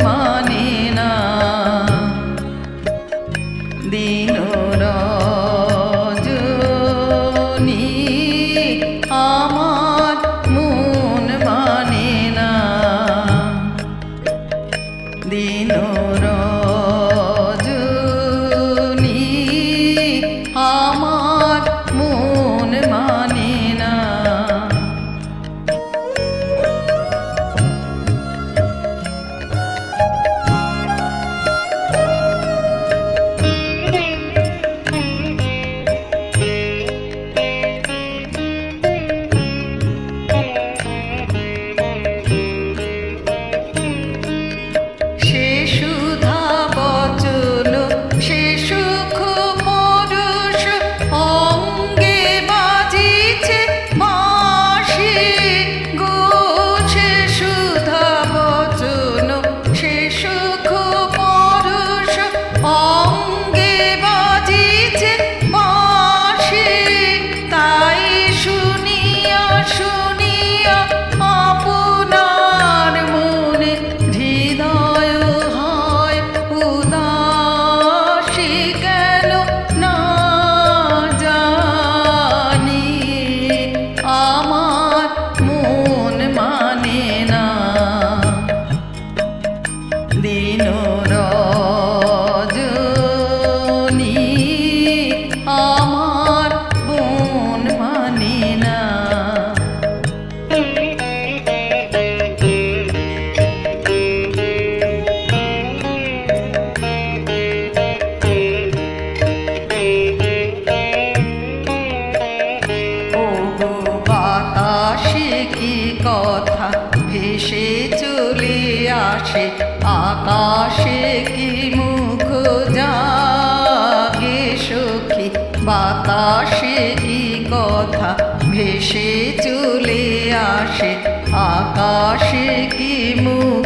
मा কথা ভেসে চলে আসে, আকাশে কি মুখ জাগে সখী? বাতাসে কি কথা ভেসে চলে আসে, আকাশে কি মুখ